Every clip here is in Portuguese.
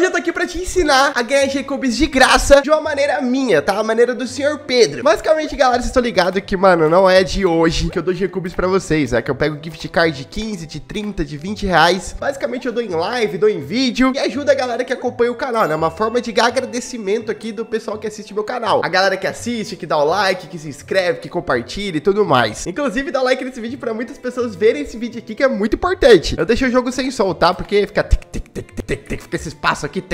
hoje eu tô aqui pra te ensinar a ganhar G-Cubes de graça de uma maneira minha, tá? A maneira do senhor Pedro. Basicamente, galera, vocês estão ligados que, mano, não é de hoje que eu dou G-Cubes pra vocês, é que eu pego gift card de 15, de 30, de 20 reais. Basicamente, eu dou em live, dou em vídeo e ajuda a galera que acompanha o canal, né? Uma forma de agradecimento aqui do pessoal que assiste meu canal. A galera que assiste, que dá o like, que se inscreve, que compartilha e tudo mais. Inclusive, dá like nesse vídeo pra muitas pessoas verem esse vídeo aqui, que é muito importante. Eu deixei o jogo sem som, tá? Porque fica tic, tic, tic, tic, tic, fica esse espaço aqui, tic.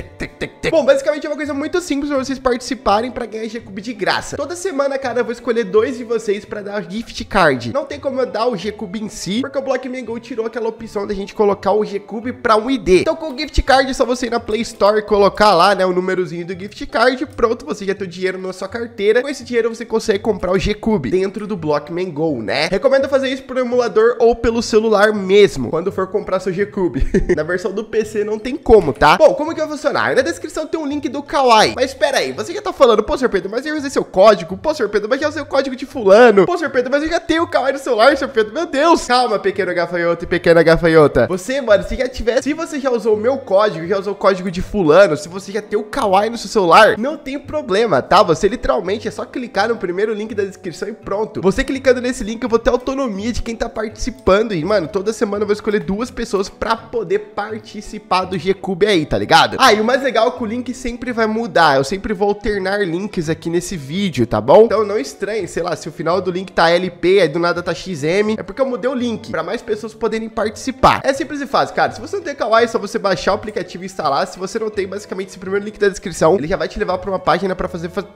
Bom, basicamente é uma coisa muito simples pra vocês participarem pra ganhar G-Cube de graça. Toda semana, cara, eu vou escolher dois de vocês pra dar gift card. Não tem como eu dar o G-Cube em si, porque o Blockman Go tirou aquela opção da gente colocar o G-Cube pra um ID. Então, com o gift card, é só você ir na Play Store e colocar lá, né, o númerozinho do gift card. Pronto, você já tem o dinheiro na sua carteira. Com esse dinheiro, você consegue comprar o G-Cube dentro do Blockman Go, né? Recomendo fazer isso por emulador ou pelo celular mesmo, quando for comprar seu G-Cube. na versão do PC não tem como, tá? Bom, como que vai funcionar? Na descrição tem um link do Kawaii. Mas espera aí, você já tá falando, pô, Sr. Pedro, mas eu usei seu código. Pô, Sr. Pedro, mas já usei o código de fulano. Pô, Sr. Pedro, mas eu já tenho o Kawaii no celular, Sr. Pedro. Meu Deus. Calma, pequeno gafanhoto e pequena gafanhota. Você, mano, se já tiver, se você já usou o meu código, já usou o código de fulano, se você já tem o Kawaii no seu celular, não tem problema, tá? Você literalmente é só clicar no primeiro link da descrição e pronto. Você clicando nesse link, eu vou ter autonomia de quem tá participando e, mano, toda semana eu vou escolher duas pessoas pra poder participar do G-Cube aí, tá ligado? Ah, e o mais legal é que o link sempre vai mudar. Eu sempre vou alternar links aqui nesse vídeo, tá bom? Então não estranhe, sei lá, se o final do link tá LP, aí do nada tá XM, é porque eu mudei o link pra mais pessoas poderem participar. É simples e fácil, cara. Se você não tem Kawaii, é só você baixar o aplicativo e instalar. Se você não tem, basicamente, esse primeiro link da descrição, ele já vai te levar pra uma página pra fazer, fazer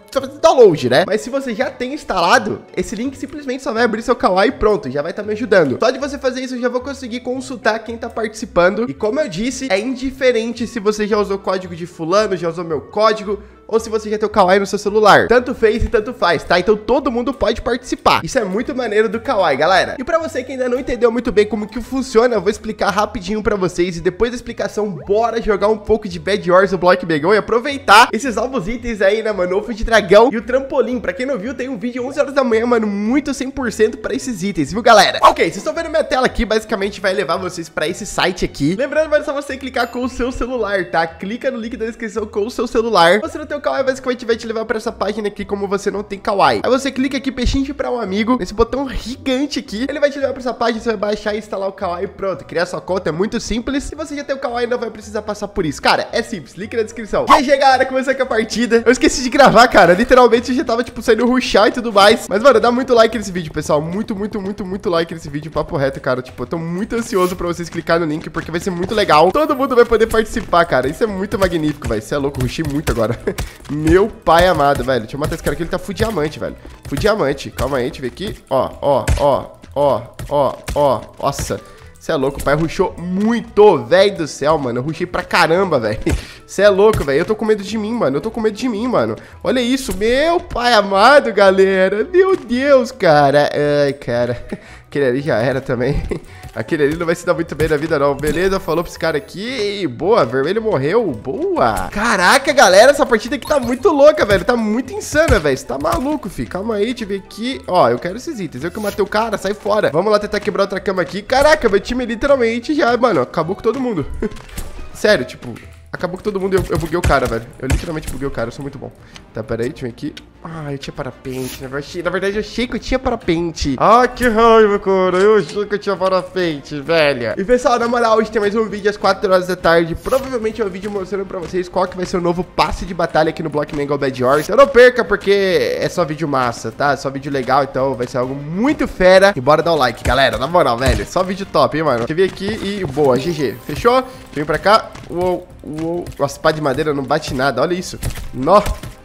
download, né? Mas se você já tem instalado, esse link simplesmente só vai abrir seu Kawaii e pronto, já vai estar tá me ajudando. Só de você fazer isso, eu já vou conseguir consultar quem tá participando. E como eu disse, é indiferente se você já usou o código de fulano, já usou meu código, ou se você já tem o Kawaii no seu celular. Tanto fez e tanto faz, tá? Então todo mundo pode participar. Isso é muito maneiro do Kawaii, galera. E pra você que ainda não entendeu muito bem como que funciona, eu vou explicar rapidinho pra vocês e depois da explicação, bora jogar um pouco de Bad Wars no Block Begão e aproveitar esses novos itens aí, né, mano? Ovo de dragão e o trampolim. Pra quem não viu, tem um vídeo 11 horas da manhã, mano, muito 100% pra esses itens, viu, galera? Ok, vocês estão vendo minha tela aqui, basicamente vai levar vocês pra esse site aqui. Lembrando, mas é só você clicar com o seu celular, tá? Clica no link da descrição com o seu celular. Você não tem o Kawaii, basicamente vai te levar pra essa página aqui como você não tem Kawaii. Aí você clica aqui, peixinho pra um amigo, nesse botão gigante aqui. Ele vai te levar pra essa página, você vai baixar e instalar o Kawaii pronto. Criar sua conta é muito simples. Se você já tem o Kawaii, não vai precisar passar por isso. Cara, é simples, link na descrição. E aí, galera, começou aqui a partida. Eu esqueci de gravar, cara. Literalmente, eu já tava, tipo, saindo ruxar e tudo mais. Mas, mano, dá muito like nesse vídeo, pessoal. Muito, muito, muito, muito like nesse vídeo. Papo reto, cara. Tipo, eu tô muito ansioso pra vocês clicar no link, porque vai ser muito legal. Todo mundo vai poder participar, cara. Isso é muito magnífico, velho. Você é louco, ruxei muito agora. Meu pai amado, velho. Deixa eu matar esse cara aqui, ele tá full diamante, velho. Full diamante. Calma aí, deixa eu ver aqui. Ó, ó, ó, ó, ó, ó. Nossa. Você é louco, pai ruxou muito, velho do céu, mano. Eu ruxei pra caramba, velho. Você é louco, velho. Eu tô com medo de mim, mano. Eu tô com medo de mim, mano. Olha isso, meu pai amado, galera. Meu Deus, cara. Ai, cara. Aquele ali já era também. Aquele ali não vai se dar muito bem na vida, não. Beleza, falou pra esse cara aqui. Boa, vermelho morreu. Boa. Caraca, galera, essa partida aqui tá muito louca, velho. Tá muito insana, velho. Você tá maluco, fi. Calma aí, deixa eu ver aqui. Ó, eu quero esses itens. Eu que matei o cara, sai fora. Vamos lá tentar quebrar outra cama aqui. Caraca, meu time literalmente já, mano, acabou com todo mundo. Sério, tipo, Acabou com todo mundo e eu, eu buguei o cara, velho. Eu literalmente buguei o cara, eu sou muito bom. Tá, pera aí, deixa eu ver aqui. Ah, eu tinha parapente. Na verdade, na verdade, eu achei que eu tinha parapente. Ah, que raiva, cara. Eu achei que eu tinha parapente, velha. E pessoal, na moral, hoje tem mais um vídeo às 4 horas da tarde. Provavelmente é um vídeo mostrando pra vocês qual que vai ser o novo passe de batalha aqui no Block Mango Bad Horse. Eu não perca, porque é só vídeo massa, tá? É só vídeo legal, então vai ser algo muito fera. E bora dar o like, galera. Na moral, velho. Só vídeo top, hein, mano. Deixa eu vir aqui e boa, GG. Fechou? Vem pra cá. Uou, uou. Nossa, pá de madeira não bate nada. Olha isso. Nó.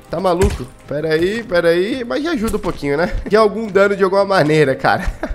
Tá maluco? Pera aí, pera aí. Mas já ajuda um pouquinho, né? De algum dano de alguma maneira, cara.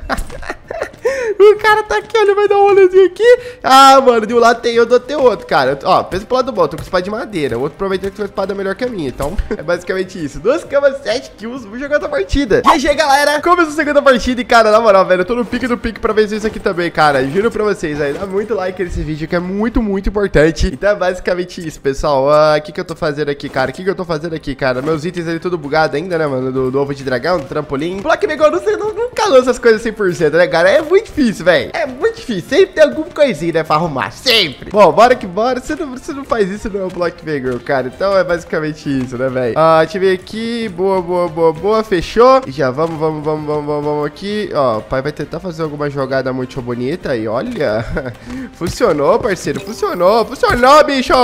O cara tá aqui, ele vai dar um rolezinho aqui. Ah, mano, de um lado tem eu, do outro tem outro, cara. Ó, pensa pro lado bom, tô com espada de madeira. O outro provavelmente uma espada melhor que a minha. Então, é basicamente isso. Duas camas, sete kills. Vou jogar outra partida. E aí, galera, começou a segunda partida. E, cara, na moral, velho, eu tô no pique do pique pra vencer isso aqui também, cara. Juro pra vocês, aí, dá muito like nesse vídeo, que é muito, muito importante. Então, é basicamente isso, pessoal. O uh, que que eu tô fazendo aqui, cara? O que que eu tô fazendo aqui, cara? Meus itens ali tudo bugado ainda, né, mano? Do, do ovo de dragão, do trampolim. Block Megol, não sei, não, nunca lança as coisas 100%, né, cara? É muito difícil difícil, velho. É muito difícil. Sempre tem alguma coisinha, né, pra arrumar. Sempre. Bom, bora que bora. Você não, você não faz isso no Block Vegan, cara. Então é basicamente isso, né, velho? Ah, deixa eu ver aqui. Boa, boa, boa, boa. Fechou. E já vamos, vamos, vamos, vamos, vamos, vamos aqui. Ó, o pai vai tentar fazer alguma jogada muito bonita aí. Olha. Funcionou, parceiro. Funcionou. Funcionou, bicho.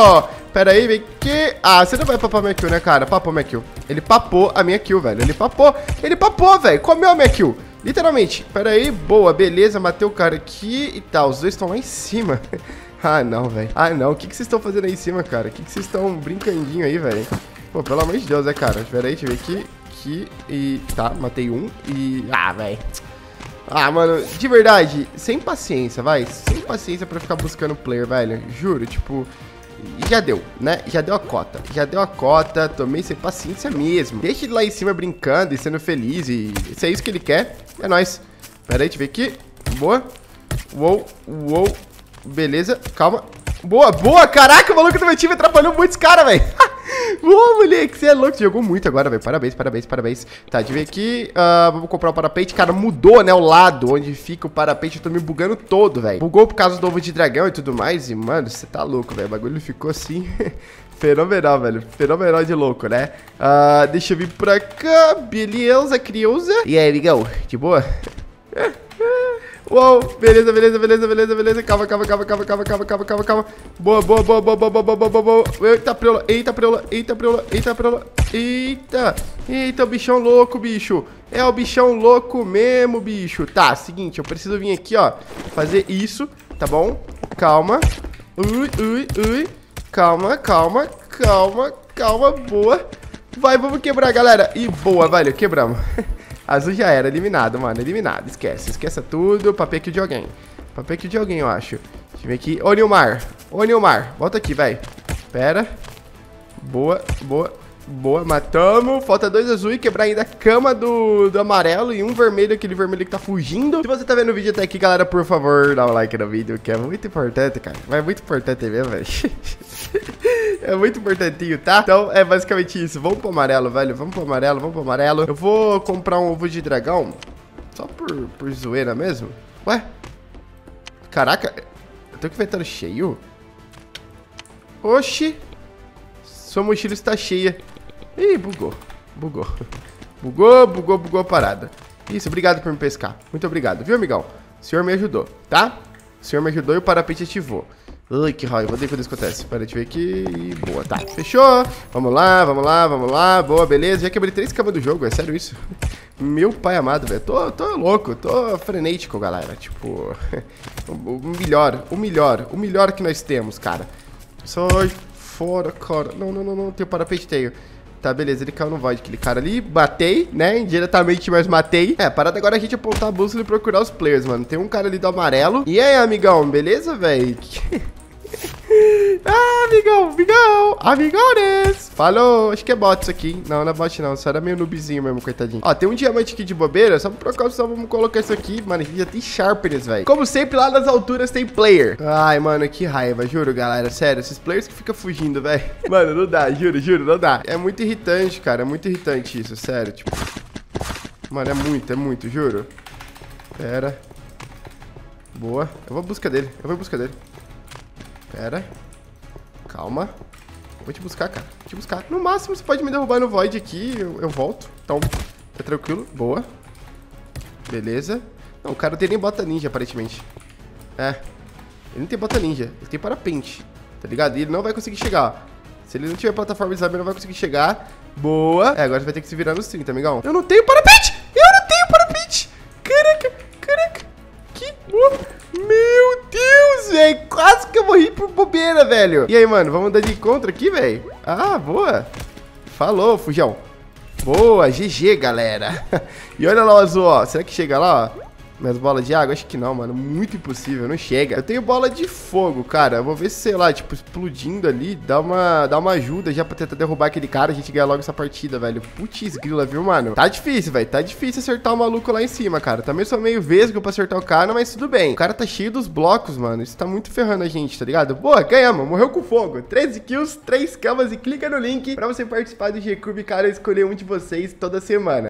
Pera aí, vem aqui. Ah, você não vai papar minha kill, né, cara? Papou minha kill. Ele papou a minha kill, velho. Ele papou. Ele papou, velho. Comeu a minha kill. Literalmente. Pera aí. Boa, beleza. Matei o cara aqui e tal. Tá, os dois estão lá em cima. ah, não, velho. Ah, não. O que, que vocês estão fazendo aí em cima, cara? O que, que vocês estão brincandinho aí, velho? Pô, pelo amor de Deus, né, cara? Pera aí, deixa eu ver aqui. Aqui e... Tá, matei um e... Ah, velho. Ah, mano, de verdade, sem paciência, vai. Sem paciência pra ficar buscando player, velho. Juro, tipo já deu, né? Já deu a cota. Já deu a cota, tomei sem paciência mesmo. Deixa ele lá em cima brincando e sendo feliz. E se é isso que ele quer, é nóis. Pera aí, deixa eu ver aqui. Boa. Uou, uou. Beleza, calma. Boa, boa. Caraca, o maluco do meu time atrapalhou muito esse cara, velho. Boa, moleque, você é louco, jogou muito agora, velho. Parabéns, parabéns, parabéns. Tá, deixa eu ver aqui. Uh, vamos comprar o parapente. Cara, mudou, né, o lado onde fica o parapente. Eu tô me bugando todo, velho. Bugou por causa do ovo de dragão e tudo mais. E, mano, você tá louco, velho. O bagulho ficou assim... Fenomenal, velho. Fenomenal de louco, né? Uh, deixa eu vir pra cá. Beleza, criança. E aí, amigão? De boa? Uou, beleza, beleza, beleza, beleza, beleza. Calma, calma, calma, calma, calma, calma, calma, calma, calma. Boa, boa, boa, boa, boa, boa, boa, boa, boa. Eita, preula, eita, preula, eita, preula, eita, preula. Eita, eita, o bichão louco, bicho. É o bichão louco mesmo, bicho. Tá, seguinte, eu preciso vir aqui, ó, fazer isso, tá bom? Calma. Ui, ui, ui. Calma, calma, calma, calma, boa. Vai, vamos quebrar, galera. E boa, velho, quebramos. Azul já era, eliminado, mano. Eliminado. Esquece, esqueça tudo. Papel aqui de alguém. Papel aqui de alguém, eu acho. Deixa eu ver aqui. Ô, Nilmar. Ô, Nilmar. Volta aqui, velho. Pera. Boa, boa, boa. Matamos. Falta dois azul e quebrar ainda a cama do, do amarelo e um vermelho, aquele vermelho que tá fugindo. Se você tá vendo o vídeo até aqui, galera, por favor, dá um like no vídeo, que é muito importante, cara. Mas é muito importante mesmo, velho. É muito importantinho, tá? Então é basicamente isso. Vamos pro amarelo, velho. Vamos pro amarelo, vamos pro amarelo. Eu vou comprar um ovo de dragão. Só por, por zoeira mesmo. Ué? Caraca. Eu tô com o inventário cheio? Oxi. Sua mochila está cheia. Ih, bugou. Bugou. Bugou, bugou, bugou a parada. Isso, obrigado por me pescar. Muito obrigado, viu, amigão? O senhor me ajudou, tá? O senhor me ajudou e o parapente ativou. Ai, que raiva. Odeio quando isso acontece. Deixa eu ver aqui. Boa, tá. Fechou. Vamos lá, vamos lá, vamos lá. Boa, beleza. Já quebrei três camas do jogo. É sério isso? Meu pai amado, velho. Tô, tô louco. Tô frenético, galera. Tipo... o melhor, o melhor. O melhor que nós temos, cara. Sai fora, cara. Não, não, não, não. Tem o parapeiteio. Tá, beleza, ele caiu no void, aquele cara ali. Matei, né? Indiretamente, mas matei. É, parada agora é a gente apontar a bússola e procurar os players, mano. Tem um cara ali do amarelo. E aí, amigão, beleza, velho? ah, amigão, amigão, amigones. Falou, acho que é bot isso aqui. Não, não é bot não, só era meio noobzinho mesmo, coitadinho. Ó, tem um diamante aqui de bobeira, só por causa, vamos colocar isso aqui. Mano, aqui já tem sharpness, velho. Como sempre, lá nas alturas tem player. Ai, mano, que raiva, juro, galera, sério. Esses players que ficam fugindo, velho. Mano, não dá, juro, juro, não dá. É muito irritante, cara, é muito irritante isso, sério, tipo... Mano, é muito, é muito, juro. Pera. Boa. Eu vou em busca dele, eu vou em busca dele. Pera. Calma. Vou te buscar, cara. Vou te buscar. No máximo, você pode me derrubar no Void aqui. Eu, eu volto. Então, tá tranquilo. Boa. Beleza. Não, o cara não tem nem bota ninja, aparentemente. É. Ele não tem bota ninja. Ele tem parapente. Tá ligado? E ele não vai conseguir chegar. Se ele não tiver plataforma ele não vai conseguir chegar. Boa. É, agora você vai ter que se virar nos 30, amigão. Eu não tenho parapente! Bobeira, velho. E aí, mano, vamos dar de contra aqui, velho? Ah, boa. Falou, fujão. Boa, GG, galera. E olha lá o azul, ó. Será que chega lá, ó? Minhas bolas de água? Acho que não, mano. Muito impossível, não chega. Eu tenho bola de fogo, cara. Eu vou ver se, sei lá, tipo, explodindo ali, dá uma, dá uma ajuda já pra tentar derrubar aquele cara. A gente ganha logo essa partida, velho. Putz, grila, viu, mano? Tá difícil, velho. Tá difícil acertar o maluco lá em cima, cara. Também sou meio vesgo pra acertar o cara, mas tudo bem. O cara tá cheio dos blocos, mano. Isso tá muito ferrando a gente, tá ligado? Boa, ganhamos. Morreu com fogo. 13 kills, 3 camas e clica no link pra você participar do G-Cube, cara, escolher um de vocês toda semana.